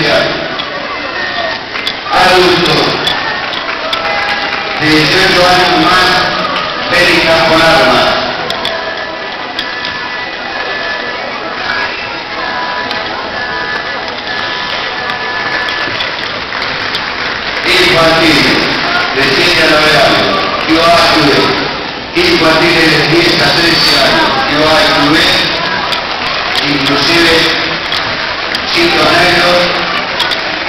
a 17 años. Adultos de 18 años más, bélicas por armas. infantiles de 7 a 9 años, yo ayudé. Infantiles de 10 a 13 años, yo ayudé. Inclusive chicos negros,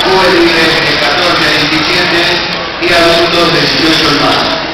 juveniles de 14 a 17 y adultos de 18 más.